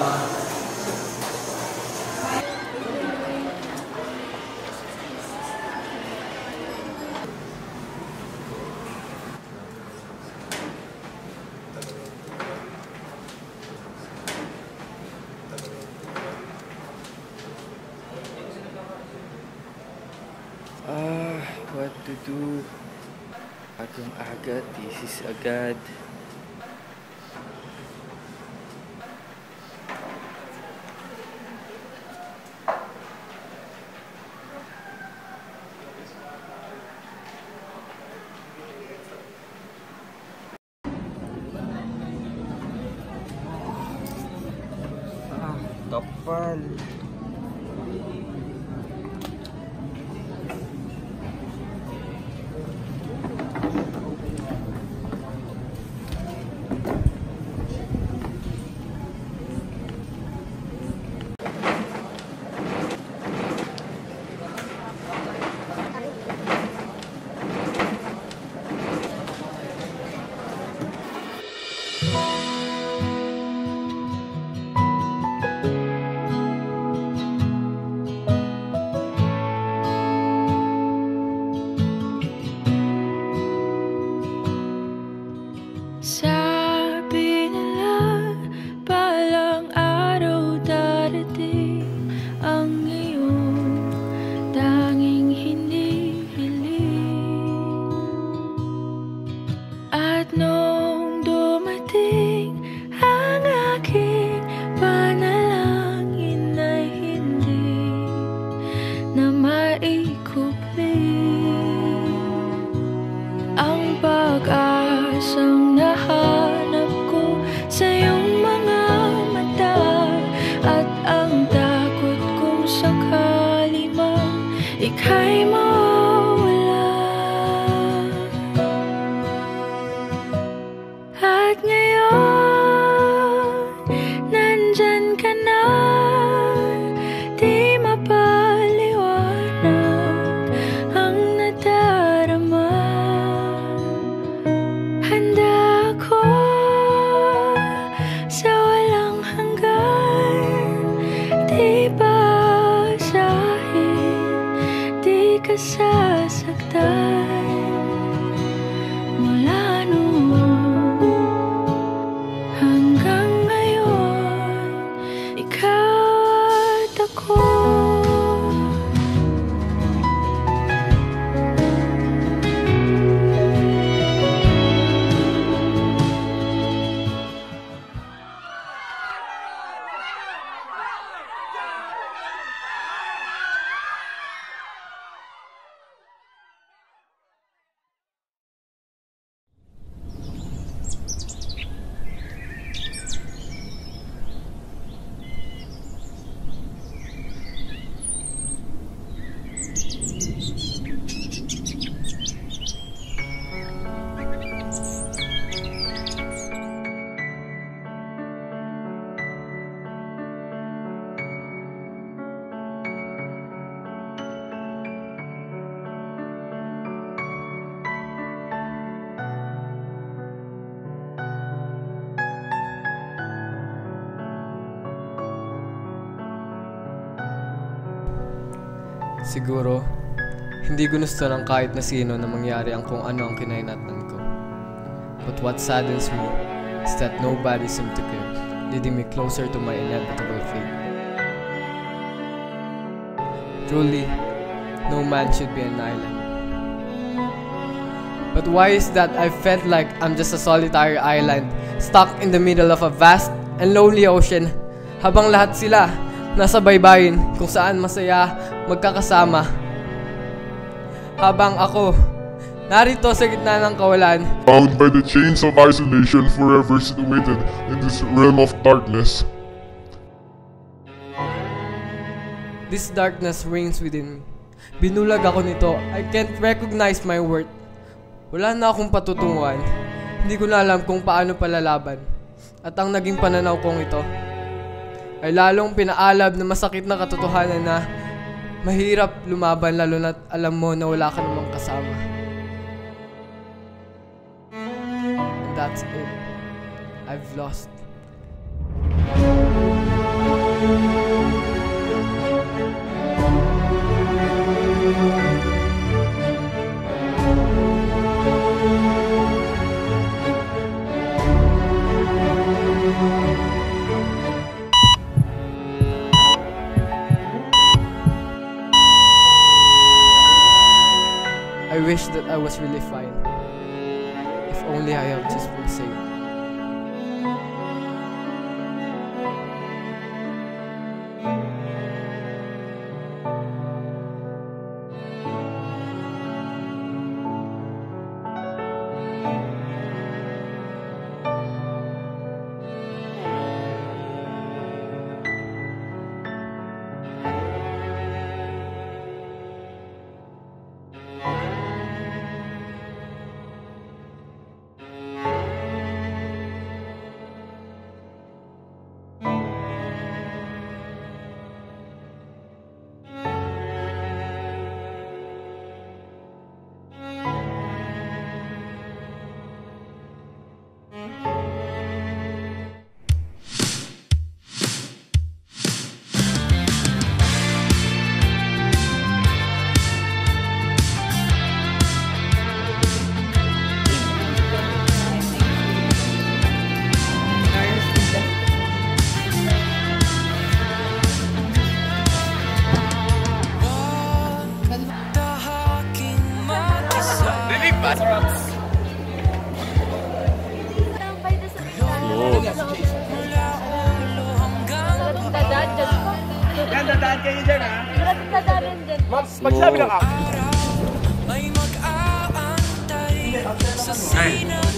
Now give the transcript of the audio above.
Ah, what to do? Agad, thesis agad. Bal. Siguro, hindi gusto ng kahit na sino na mangyari ang kung ano ang kinainatnan ko. But what saddens me is that nobody seemed to care, leading me closer to my inevitable fate. Truly, no man should be an island. But why is that I felt like I'm just a solitary island stuck in the middle of a vast and lonely ocean habang lahat sila nasa baybayin kung saan masaya magkakasama. Habang ako, narito sa gitna ng kawalan, bound by the chains of isolation forever situated in this realm of darkness. this darkness reigns within me. Binulag ako nito. I can't recognize my worth. Wala na akong patutunguhan. Hindi ko na alam kung paano palalaban. At ang naging pananaw kong ito ay lalong pinaalab na masakit na katotohanan na mahirap lumaban lalo na alam mo na wala ka namang kasama. And that's it. I've lost. Wish that I was really fine. If only I have just been safe. Yan, dadaan kayo dyan, ha? Magsabi ng ako. ay mag-aantay sa sinag